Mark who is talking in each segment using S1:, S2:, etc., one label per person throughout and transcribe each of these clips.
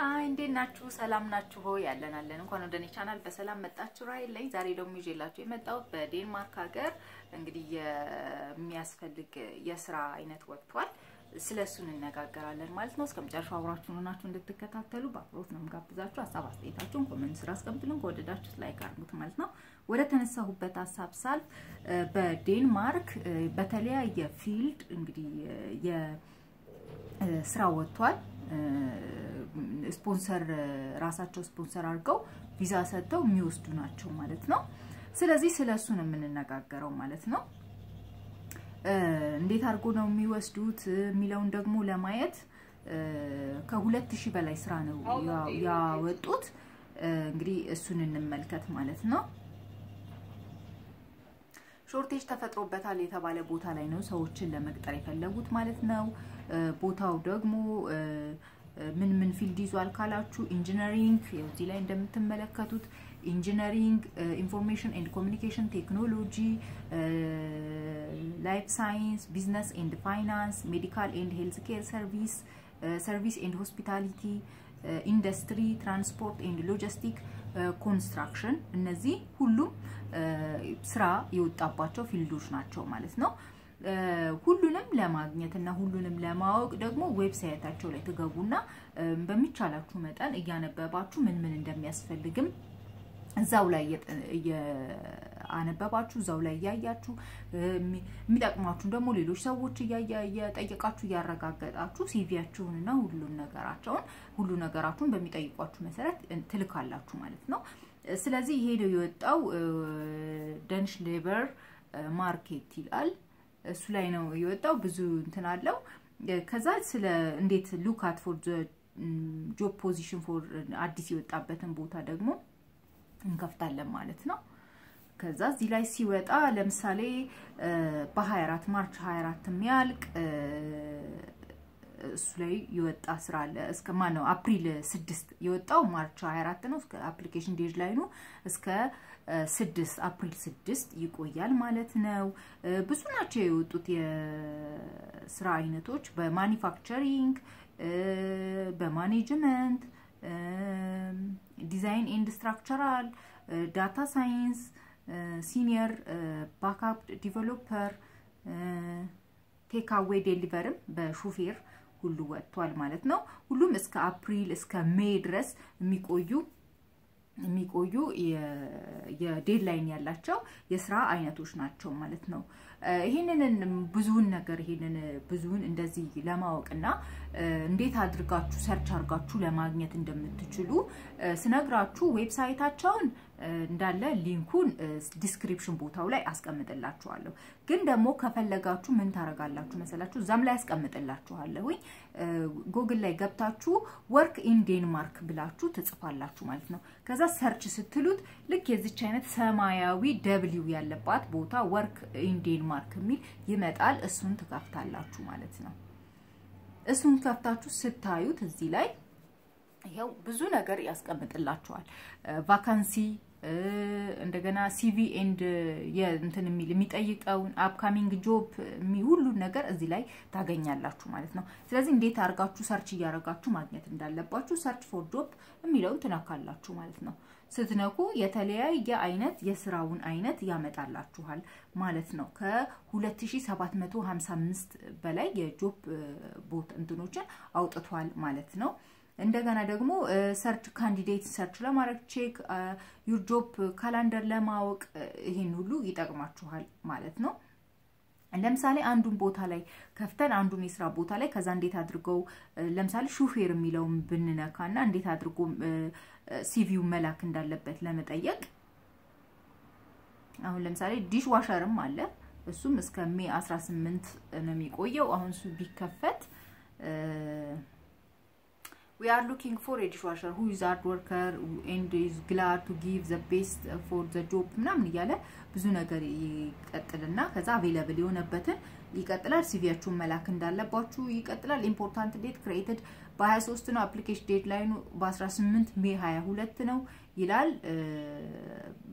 S1: hi እንዴት ናችሁ? ሰላም ናችሁ ወይ? ያለን እንኳን ወደ እኔ ቻናል በሰላም መጣችሁ። ራይል ላይ ዛሬ ደግሞ ይዤላችሁ የመጣሁት በዴንማርክ ሀገር እንግዲህ የሚያስፈልግ የስራ አይነት ወጥቷል። ስለ እሱ እንነጋገራለን ማለት ነው። እስከ መጨረሻው አብራችሁን ሆናችሁ እንድትከታተሉ በአክብሮት ነው የምጋብዛችሁ። ሀሳብ አስተያየታችሁን comment ስራ አስቀምጡልን። ከወደዳችሁት like አድርጉት ማለት ነው። ወደ ተነሳሁበት ሀሳብ ሳልፍ በዴንማርክ በተለያየ field እንግዲህ የስራ ወጥቷል። ስፖንሰር ራሳቸው ስፖንሰር አድርገው ቪዛ ሰጥተው የሚወስዱ ናቸው ማለት ነው። ስለዚህ ስለ እሱ ነው የምንነጋገረው ማለት ነው። እንዴት አድርጎ ነው የሚወስዱት የሚለውን ደግሞ ለማየት ከሁለት ሺህ በላይ ስራ ነው ያወጡት። እንግዲህ እሱን እንመልከት ማለት ነው። shortage ተፈጥሮበታል የተባለ ቦታ ላይ ነው ሰዎችን ለመቅጠር የፈለጉት ማለት ነው። ቦታው ደግሞ ምን ምን field ይዟል ካላችሁ engineering፣ እዚህ ላይ እንደምትመለከቱት engineering፣ information and communication technology፣ life science፣ business and finance፣ medical and health care service፣ service and hospitality፣ industry፣ transport and logistic፣ construction እነዚህ ሁሉም ስራ የወጣባቸው field ዎች ናቸው ማለት ነው። ሁሉንም ለማግኘት እና ሁሉንም ለማወቅ ደግሞ website ኣቸው ላይ ትገቡና በሚቻላችሁ መጠን እያነበባችሁ ምን ምን እንደሚያስፈልግም እዛው ላይ እያነበባችሁ እዛው ላይ እያያችሁ የሚጠቅማችሁን ደግሞ ሌሎች ሰዎች እየጠየቃችሁ እያረጋገጣችሁ CV ያችሁን እና ሁሉን ነገራቸውን ሁሉ ነገራችሁን በሚጠይቋችሁ መሰረት ትልካላችሁ ማለት ነው። ስለዚህ ይሄ የወጣው Danish labor market ይላል። እሱ ላይ ነው የወጣው። ብዙ እንትን አለው። ከዛ ስለ እንዴት look at for job position for አዲስ የወጣበትን ቦታ ደግሞ እንከፍታለን ማለት ነው። ከዛ እዚህ ላይ ሲወጣ ለምሳሌ በ24 March 24 የሚያልቅ እሱ ላይ የወጣ ስራ አለ። እስከ ማን ነው አፕሪል 6 የወጣው March 24 ነው። እስከ application date ላይ ነው እስከ ስድስት አፕሪል ስድስት ይቆያል ማለት ነው። ብዙ ናቸው የወጡት የስራ አይነቶች በ manufacturing፣ በ management፣ design and structural፣ data science፣ senior backend developer፣ takeaway delivery ም በሹፌር ሁሉ ወጥቷል ማለት ነው። ሁሉም እስከ አፕሪል እስከ May ድረስ የሚቆዩ የሚቆዩ የ deadline ያላቸው የስራ አይነቶች ናቸው ማለት ነው። ይህንን ብዙውን ነገር ይህንን ብዙውን እንደዚህ ለማወቅና እንዴት አድርጋችሁ search አድርጋችሁ ለማግኘት እንደምትችሉ ስነግራችሁ website ኣቸውን እንዳለ link ኡን description ቦታው ላይ አስቀምጥላችኋለሁ። ግን ደግሞ ከፈለጋችሁ ምን ታረጋላችሁ መሰላችሁ? እዛም ላይ አስቀምጥላችኋለሁኝ። ጎግል ላይ ገብታችሁ work in Denmark ብላችሁ ትጽፋላችሁ ማለት ነው። ከዛ search ስትሉት ልክ የዚች አይነት ሰማያዊ W ያለባት ቦታ work in Denmark የሚል ይመጣል። እሱን ትከፍታላችሁ ማለት ነው። እሱን ከፍታችሁ ስታዩት እዚህ ላይ ይኸው ብዙ ነገር ያስቀምጥላችኋል። vacancy እንደገና CV and እንትን የሚል የሚጠይቀውን upcoming job ሁሉን ነገር እዚህ ላይ ታገኛላችሁ ማለት ነው። ስለዚህ እንዴት አድርጋችሁ search እያደረጋችሁ ማግኘት እንዳለባችሁ search for job የሚለውን ትነካላችሁ ማለት ነው። ስትነኩ የተለያየ አይነት የስራውን አይነት ያመጣላችኋል ማለት ነው። ከ2755 በላይ የ job ቦት እንትኖችን አውጥቷል ማለት ነው። እንደገና ደግሞ search candidate search ለማድረግ check your job calendar ለማወቅ ይሄን ሁሉ ይጠቅማችኋል ማለት ነው። ለምሳሌ አንዱን ቦታ ላይ ከፍተን አንዱን የስራ ቦታ ላይ ከዛ እንዴት አድርገው ለምሳሌ ሹፌር የሚለውን ብንነካና እንዴት አድርጎ CV ው መላክ እንዳለበት ለመጠየቅ አሁን ለምሳሌ dishwasher ም አለ። እሱም እስከ May 18 ነው የሚቆየው። አሁን እሱ ቢከፈት we are looking for a dishwasher who is hard worker and is glad to give the best for the job ምናምን እያለ ብዙ ነገር ይቀጥልና ከዛ available የሆነበትን ይቀጥላል። CV ያችሁን መላክ እንዳለባችሁ ይቀጥላል። important date created በ23 ነው። application deadline ኑ በ18 May 22 ነው ይላል።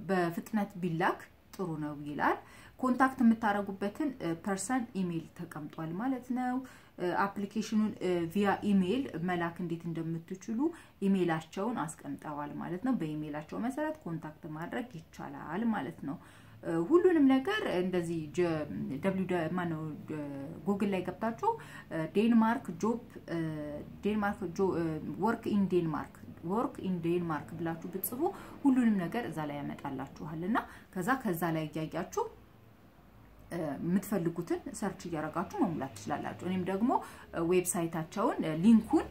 S1: በፍጥነት ቢላክ ጥሩ ነው ይላል። contact የምታደርጉበትን person email ተቀምጧል ማለት ነው። application ኑን via email መላክ እንዴት እንደምትችሉ ኢሜይላቸውን አስቀምጠዋል ማለት ነው። በኢሜይላቸው መሰረት contact ማድረግ ይቻላል ማለት ነው። ሁሉንም ነገር እንደዚህ ማነው ጉግል ላይ ገብታችሁ Denmark job Denmark work in Denmark work in Denmark ብላችሁ ብትጽፉ ሁሉንም ነገር እዛ ላይ ያመጣላችኋል እና ከዛ ከዛ ላይ እያያችሁ የምትፈልጉትን search እያደረጋችሁ መሙላት ትችላላችሁ። እኔም ደግሞ website ኣቸውን link ኡን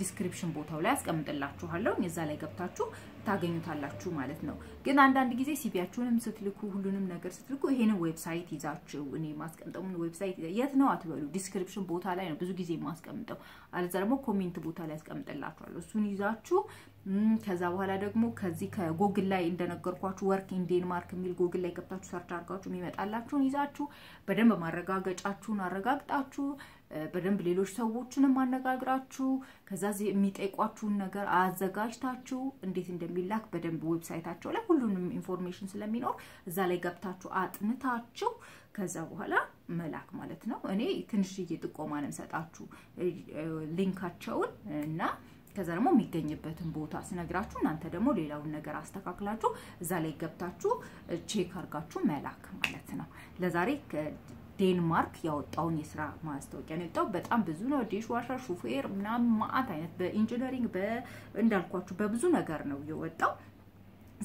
S1: description ቦታው ላይ አስቀምጥላችኋለሁ። እዛ ላይ ገብታችሁ ታገኙታላችሁ ማለት ነው። ግን አንዳንድ ጊዜ CV ያችሁንም ስትልኩ ሁሉንም ነገር ስትልኩ ይሄንን website ይዛችሁ እኔ ማስቀምጠውን website የት ነው አትበሉ። description ቦታ ላይ ነው ብዙ ጊዜ የማስቀምጠው። አለዛ ደግሞ comment ቦታ ላይ አስቀምጥላችኋለሁ። እሱን ይዛችሁ ከዛ በኋላ ደግሞ ከዚህ ከጎግል ላይ እንደነገርኳችሁ Work in Denmark የሚል ጎግል ላይ ገብታችሁ search አድርጋችሁ የሚመጣላችሁን ይዛችሁ በደንብ ማረጋገጫችሁን አረጋግጣችሁ በደንብ ሌሎች ሰዎችንም አነጋግራችሁ ከዛ የሚጠይቋችሁን ነገር አዘጋጅታችሁ እንዴት እንደሚላክ በደንብ website ኣቸው ላይ ሁሉንም information ስለሚኖር እዛ ላይ ገብታችሁ አጥንታችሁ ከዛ በኋላ መላክ ማለት ነው። እኔ ትንሽዬ ጥቆማ ነው የምሰጣችሁ link ኣቸውን እና ከዛ ደግሞ የሚገኝበትን ቦታ ስነግራችሁ እናንተ ደግሞ ሌላውን ነገር አስተካክላችሁ እዛ ላይ ገብታችሁ check አድርጋችሁ መላክ ማለት ነው። ለዛሬ ዴንማርክ ያወጣውን የስራ ማስታወቂያ ነው የወጣው። በጣም ብዙ ነው። dishwasher፣ ሹፌር ምናምን መአት አይነት በ engineering እንዳልኳችሁ በብዙ ነገር ነው የወጣው።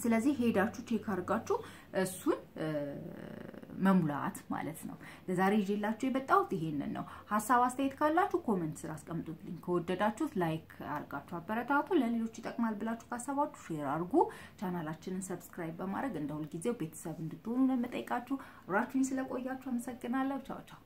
S1: ስለዚህ ሄዳችሁ check አድርጋችሁ እሱን መሙላት ማለት ነው። ለዛሬ ይዤላችሁ የመጣሁት ይሄንን ነው። ሀሳብ አስተያየት ካላችሁ comment ስር አስቀምጡልኝ። ከወደዳችሁት like አድርጋችሁ አበረታቱ። ለሌሎች ይጠቅማል ብላችሁ ካሰባችሁ share አድርጉ። channel ኣችንን subscribe በማድረግ እንደ ሁልጊዜው ቤተሰብ እንድትሆኑ ነው የምጠይቃችሁ። አብራችሁኝ ስለቆያችሁ አመሰግናለሁ። ቻው ቻው።